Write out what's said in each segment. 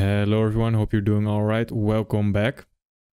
Hello everyone, hope you're doing alright. Welcome back.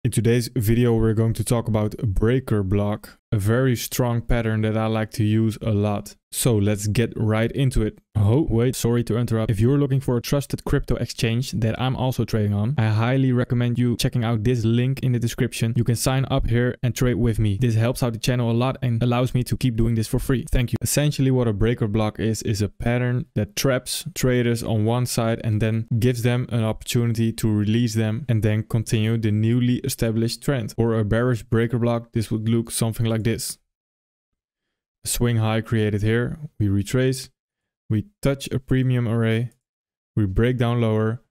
In today's video we're going to talk about breaker block, a very strong pattern that I like to use a lot. So let's get right into it. Oh, wait, sorry to interrupt. If you're looking for a trusted crypto exchange that I'm also trading on, I highly recommend you checking out this link in the description. You can sign up here and trade with me. This helps out the channel a lot and allows me to keep doing this for free. Thank you. Essentially what a breaker block is, is a pattern that traps traders on one side and then gives them an opportunity to release them and then continue the newly established trend. For a bearish breaker block, this would look something like this swing high created here, we retrace, we touch a premium array, we break down lower,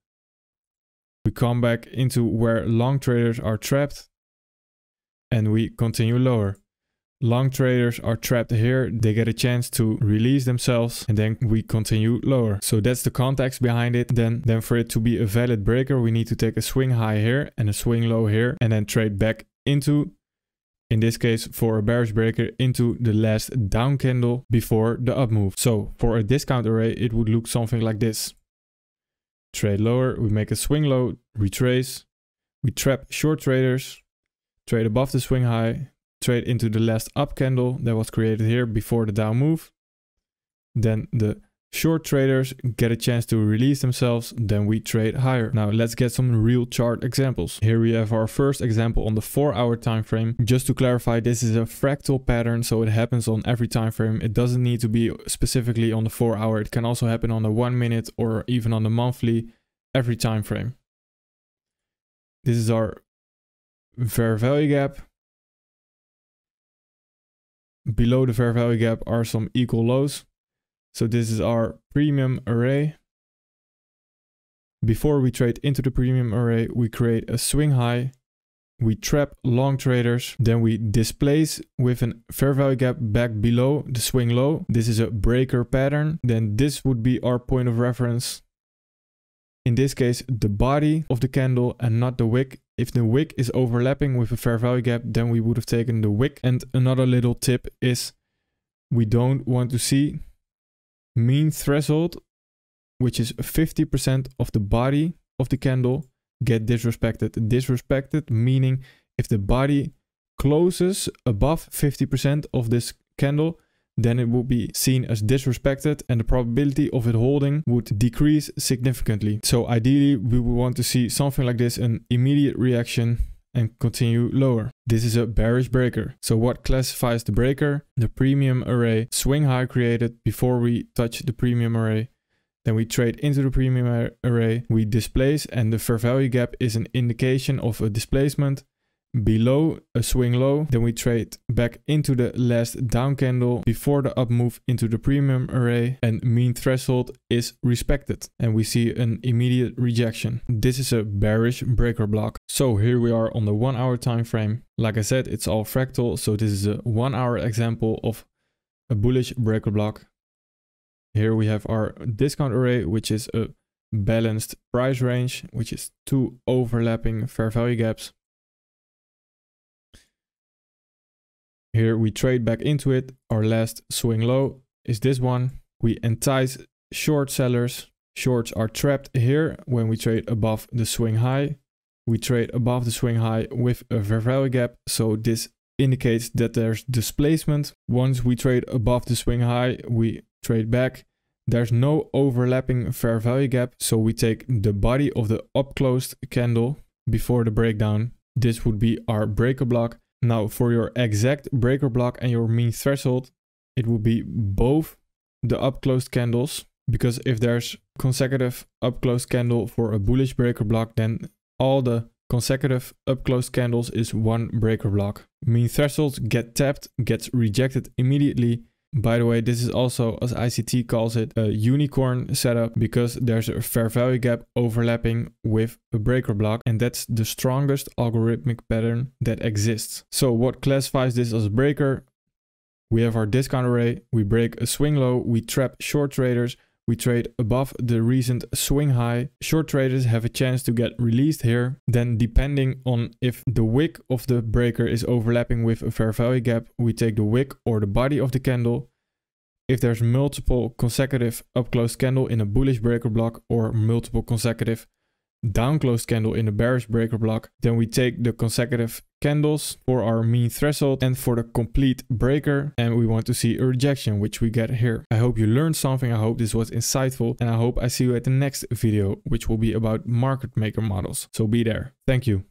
we come back into where long traders are trapped, and we continue lower. Long traders are trapped here, they get a chance to release themselves and then we continue lower. So that's the context behind it. Then, then for it to be a valid breaker, we need to take a swing high here and a swing low here and then trade back into in this case for a bearish breaker into the last down candle before the up move. So for a discount array, it would look something like this. Trade lower, we make a swing low, retrace, we trap short traders, trade above the swing high, trade into the last up candle that was created here before the down move. Then the Short traders get a chance to release themselves, then we trade higher. Now let's get some real chart examples. Here we have our first example on the 4 hour time frame. Just to clarify, this is a fractal pattern, so it happens on every time frame. It doesn't need to be specifically on the 4 hour. It can also happen on the 1 minute or even on the monthly, every time frame. This is our fair value gap. Below the fair value gap are some equal lows. So this is our premium array. Before we trade into the premium array, we create a swing high. We trap long traders. Then we displace with a fair value gap back below the swing low. This is a breaker pattern. Then this would be our point of reference. In this case, the body of the candle and not the wick. If the wick is overlapping with a fair value gap, then we would have taken the wick. And another little tip is we don't want to see mean threshold, which is 50% of the body of the candle, get disrespected. Disrespected meaning if the body closes above 50% of this candle, then it would be seen as disrespected and the probability of it holding would decrease significantly. So ideally, we would want to see something like this, an immediate reaction and continue lower. This is a bearish breaker. So what classifies the breaker? The premium array swing high created before we touch the premium array. Then we trade into the premium array, we displace and the fair value gap is an indication of a displacement below a swing low. Then we trade back into the last down candle before the up move into the premium array and mean threshold is respected. And we see an immediate rejection. This is a bearish breaker block. So here we are on the one hour time frame. Like I said, it's all fractal. So this is a one hour example of a bullish breaker block. Here we have our discount array, which is a balanced price range, which is two overlapping fair value gaps. Here we trade back into it. Our last swing low is this one. We entice short sellers. Shorts are trapped here when we trade above the swing high. We trade above the swing high with a fair value gap. So this indicates that there's displacement. Once we trade above the swing high, we trade back. There's no overlapping fair value gap. So we take the body of the up closed candle before the breakdown. This would be our breaker block. Now for your exact breaker block and your mean threshold, it will be both the up closed candles because if there's consecutive up closed candle for a bullish breaker block, then all the consecutive up closed candles is one breaker block. Mean thresholds get tapped, gets rejected immediately by the way, this is also, as ICT calls it, a unicorn setup because there's a fair value gap overlapping with a breaker block and that's the strongest algorithmic pattern that exists. So what classifies this as a breaker? We have our discount array, we break a swing low, we trap short traders, we trade above the recent swing high. Short traders have a chance to get released here. Then depending on if the wick of the breaker is overlapping with a fair value gap, we take the wick or the body of the candle. If there's multiple consecutive up close candle in a bullish breaker block or multiple consecutive down closed candle in the bearish breaker block, then we take the consecutive candles for our mean threshold and for the complete breaker and we want to see a rejection which we get here. I hope you learned something, I hope this was insightful and I hope I see you at the next video which will be about market maker models. So be there. Thank you.